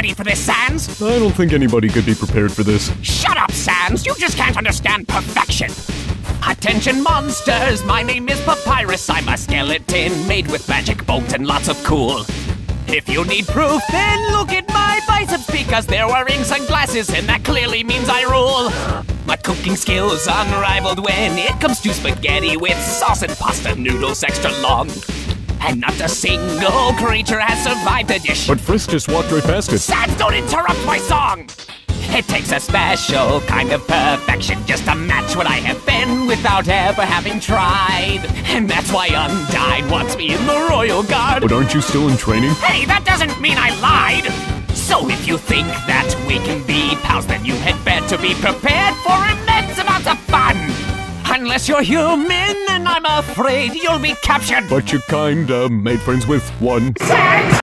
ready for this, Sans? I don't think anybody could be prepared for this. Shut up, Sans! You just can't understand perfection! Attention, monsters! My name is Papyrus. I'm a skeleton made with magic bolt and lots of cool. If you need proof, then look at my biceps because they're wearing sunglasses, and that clearly means I rule. My cooking skills unrivaled when it comes to spaghetti with sauce and pasta noodles extra long. And not a single creature has survived the dish. But Frisk just walked right past it. Sans, don't interrupt my song! It takes a special kind of perfection just to match what I have been without ever having tried. And that's why Undyne wants me in the Royal Guard. But aren't you still in training? Hey, that doesn't mean I lied! So if you think that we can be pals, then you had better be prepared for immense amounts of fun! Unless you're human, and I'm afraid you'll be captured! But you kinda made friends with one. Sans!